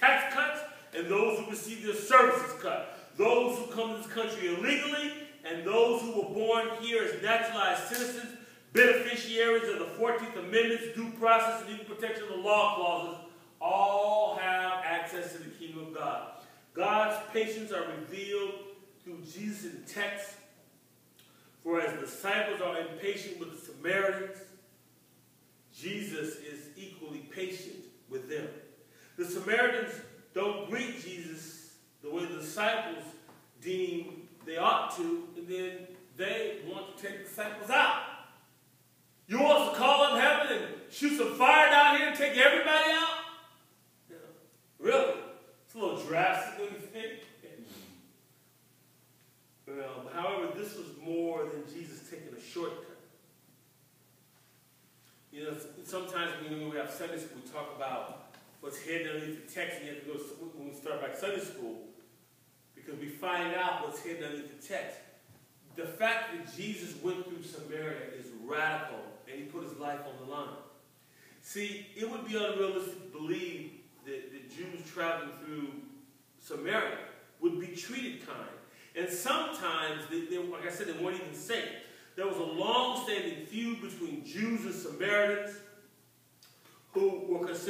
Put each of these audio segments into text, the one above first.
tax cuts and those who receive their services cut. Those who come to this country illegally and those who were born here as naturalized citizens, beneficiaries of the 14th Amendment's due process and equal protection of the law clauses, all have access to the kingdom of God. God's patience are revealed through Jesus in text. For as disciples are impatient with the Samaritans, Jesus is equally patient with them. The Samaritans don't greet Jesus the way the disciples deem they ought to, and then they want to take the disciples out. You want to call up heaven and shoot some fire down here and take everybody out? Yeah. Really? It's a little drastic, don't you think? Well, however, this was more than Jesus taking a shortcut. You know, sometimes when we have Sunday school, we talk about what's hidden underneath the text, and you have to go when we start back Sunday school because we find out what's hidden underneath the text. The fact that Jesus went through Samaria is radical, and he put his life on the line. See, it would be unrealistic to believe that the Jews traveling through Samaria would be treated kind. And sometimes, they, they, like I said, they weren't even safe. There was a long-standing feud between Jews and Samaritans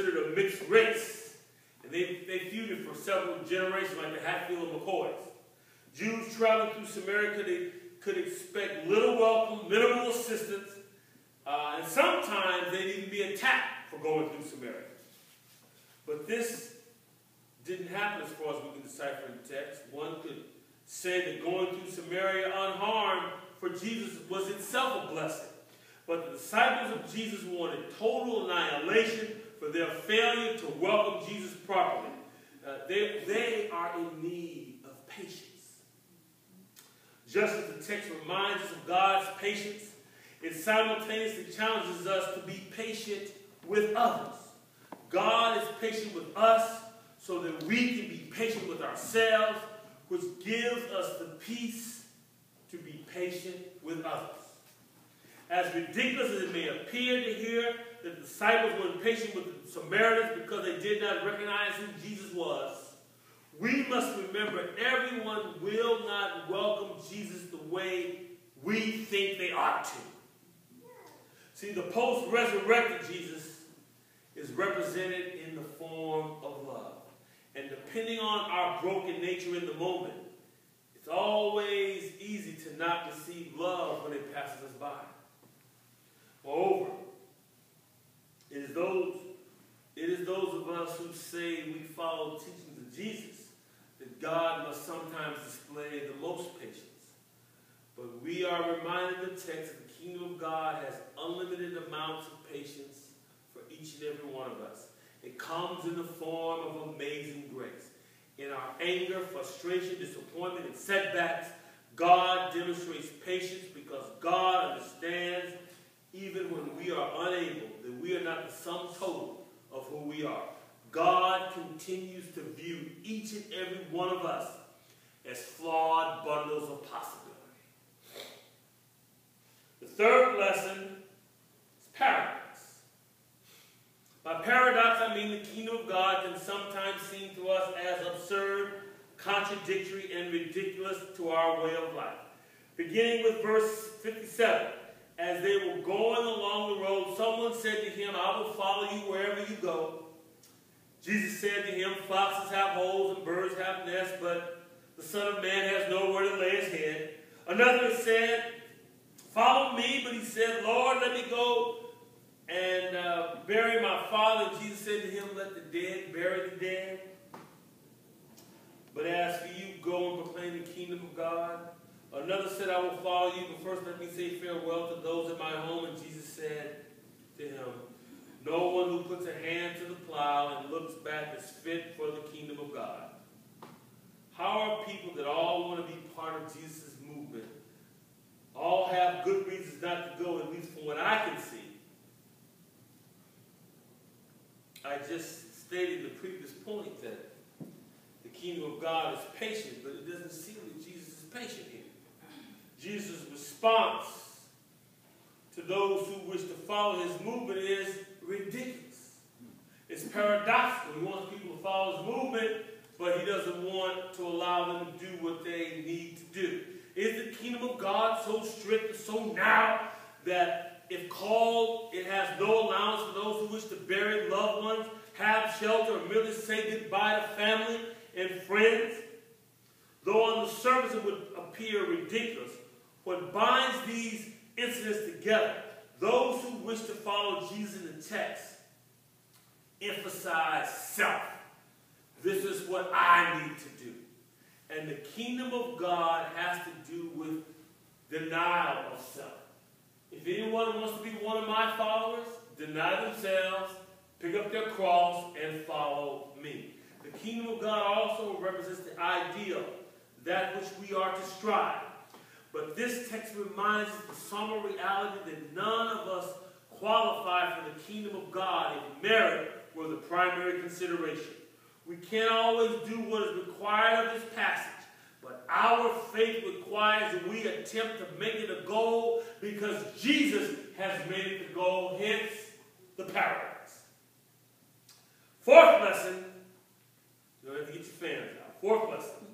considered a mixed race. And they, they feuded for several generations like the Hatfield and McCoys. Jews traveling through Samaria could, could expect little welcome, minimal assistance, uh, and sometimes they'd even be attacked for going through Samaria. But this didn't happen as far as we can decipher in the text. One could say that going through Samaria unharmed for Jesus was itself a blessing. But the disciples of Jesus wanted total annihilation for their failure to welcome Jesus properly. Uh, they, they are in need of patience. Just as the text reminds us of God's patience, it simultaneously challenges us to be patient with others. God is patient with us so that we can be patient with ourselves, which gives us the peace to be patient with others. As ridiculous as it may appear to hear the disciples were impatient with the Samaritans because they did not recognize who Jesus was, we must remember everyone will not welcome Jesus the way we think they ought to. See, the post-resurrected Jesus is represented in the form of love. And depending on our broken nature in the moment, it's always easy to not receive love when it passes us by. Moreover, it is those, it is those of us who say we follow the teachings of Jesus that God must sometimes display the most patience. But we are reminded in the text that the kingdom of God has unlimited amounts of patience for each and every one of us. It comes in the form of amazing grace. In our anger, frustration, disappointment, and setbacks, God demonstrates patience because God understands even when we are unable, that we are not the sum total of who we are. God continues to view each and every one of us as flawed bundles of possibility. The third lesson is paradox. By paradox, I mean the kingdom of God can sometimes seem to us as absurd, contradictory, and ridiculous to our way of life. Beginning with verse 57. As they were going along the road, someone said to him, I will follow you wherever you go. Jesus said to him, Foxes have holes and birds have nests, but the Son of Man has nowhere to lay his head. Another said, Follow me, but he said, Lord, let me go and uh, bury my father. Jesus said to him, Let the dead bury the dead. But as for you, go and proclaim the kingdom of God. Another said, I will follow you, but first let me say farewell to those at my home. And Jesus said to him, No one who puts a hand to the plow and looks back is fit for the kingdom of God. How are people that all want to be part of Jesus' movement, all have good reasons not to go, at least from what I can see? I just stated the previous point that the kingdom of God is patient, but it doesn't seem that Jesus is patient here. Jesus' response to those who wish to follow his movement is ridiculous. It's paradoxical. He wants people to follow his movement but he doesn't want to allow them to do what they need to do. Is the kingdom of God so strict and so narrow that if called, it has no allowance for those who wish to bury loved ones, have shelter, or merely say goodbye to family and friends? Though on the surface it would appear ridiculous, what binds these incidents together, those who wish to follow Jesus in the text, emphasize self. This is what I need to do. And the kingdom of God has to do with denial of self. If anyone wants to be one of my followers, deny themselves, pick up their cross, and follow me. The kingdom of God also represents the ideal, that which we are to strive. But this text reminds us the somber reality that none of us qualify for the kingdom of God if merit were the primary consideration. We can't always do what is required of this passage, but our faith requires that we attempt to make it a goal because Jesus has made it the goal, hence the paradox. Fourth lesson, you don't have to get your fans out. Fourth lesson.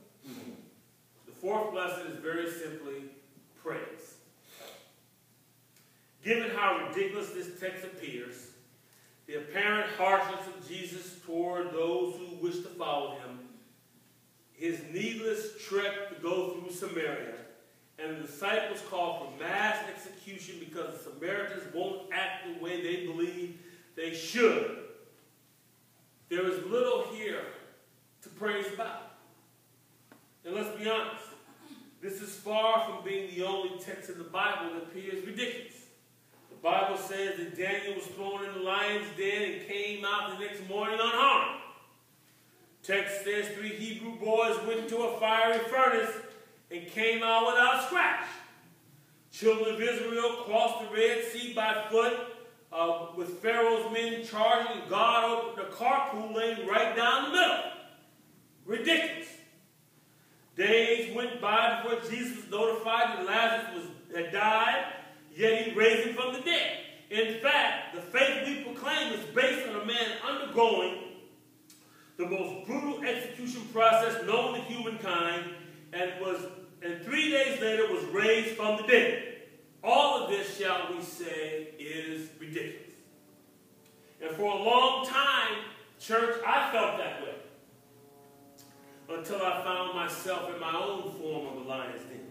Fourth lesson is very simply praise. Given how ridiculous this text appears, the apparent harshness of Jesus toward those who wish to follow him, his needless trek to go through Samaria, and the disciples call for mass execution because the Samaritans won't act the way they believe they should. There is little here to praise about. And let's be honest, this is far from being the only text in the Bible that appears ridiculous. The Bible says that Daniel was thrown in the lion's den and came out the next morning unharmed. Text says three Hebrew boys went into a fiery furnace and came out without scratch. Children of Israel crossed the Red Sea by foot uh, with Pharaoh's men charging, God opened a carpool lane right down the middle. Ridiculous. Days went by notified that Lazarus was, had died yet he raised him from the dead. In fact, the faith we proclaim is based on a man undergoing the most brutal execution process known to humankind and was and three days later was raised from the dead. All of this, shall we say, is ridiculous. And for a long time, church, I felt that way. Until I found myself in my own form of a lion's den.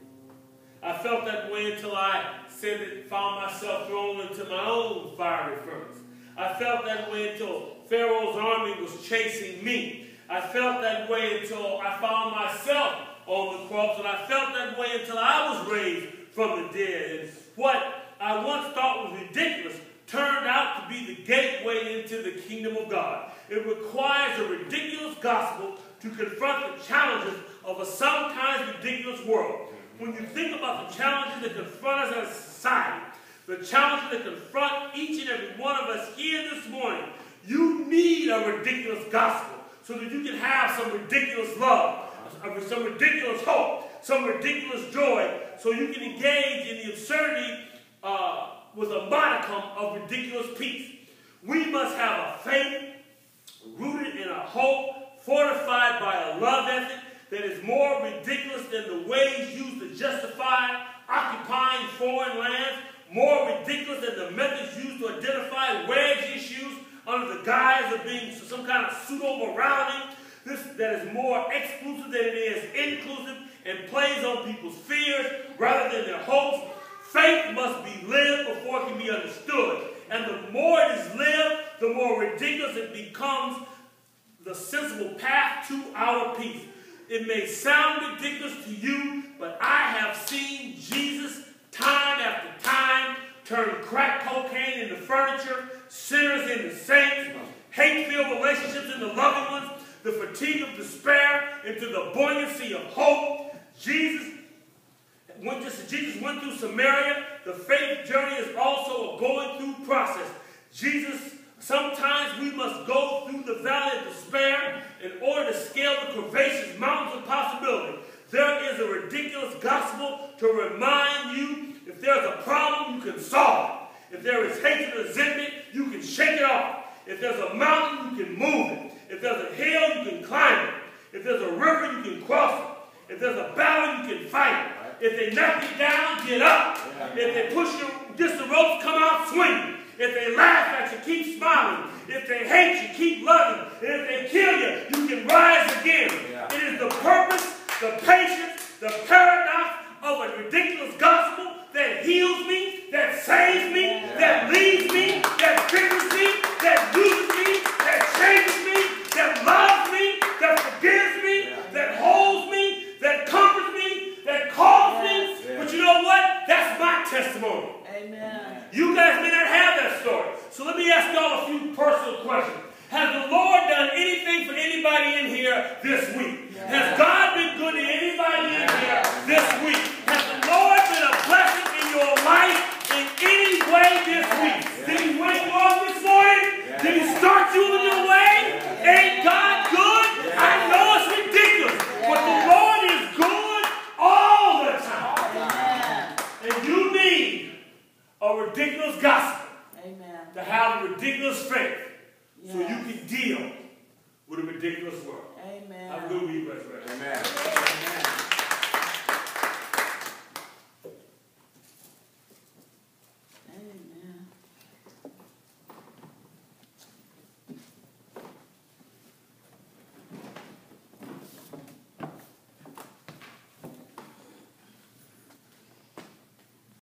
I felt that way until I said that found myself thrown into my own fiery furnace. I felt that way until Pharaoh's army was chasing me. I felt that way until I found myself on the cross, and I felt that way until I was raised from the dead. And what I once thought was ridiculous turned out to be the gateway into the kingdom of God. It requires a ridiculous gospel to confront the challenges of a sometimes ridiculous world when you think about the challenges that confront us as a society, the challenges that confront each and every one of us here this morning, you need a ridiculous gospel so that you can have some ridiculous love, some ridiculous hope, some ridiculous joy, so you can engage in the absurdity uh, with a modicum of ridiculous peace. We must have a faith rooted in a hope, fortified by a love more ridiculous than the ways used to justify occupying foreign lands, more ridiculous than the methods used to identify wedge issues under the guise of being some kind of pseudo-morality. This that is more exclusive than it is inclusive and plays on people's fears rather than their hopes. Faith must be lived before it can be understood. And the more it is lived, the more ridiculous it becomes the sensible path to our peace. It may sound ridiculous to you, but I have seen Jesus time after time turn crack cocaine into furniture, sinners into saints, hate-filled relationships into loving ones, the fatigue of despair into the buoyancy of hope. Jesus went, just, Jesus went through Samaria. The faith journey is also a going through process. Jesus Sometimes we must go through the valley of despair in order to scale the curvaceous mountains of possibility. There is a ridiculous gospel to remind you if there's a problem, you can solve it. If there is hatred or resentment, you can shake it off. If there's a mountain, you can move it. If there's a hill, you can climb it. If there's a river, you can cross it. If there's a battle, you can fight it. If they knock you down, get up. If they push you, just the ropes come out swinging. If they laugh at you, keep smiling. If they hate you, keep loving.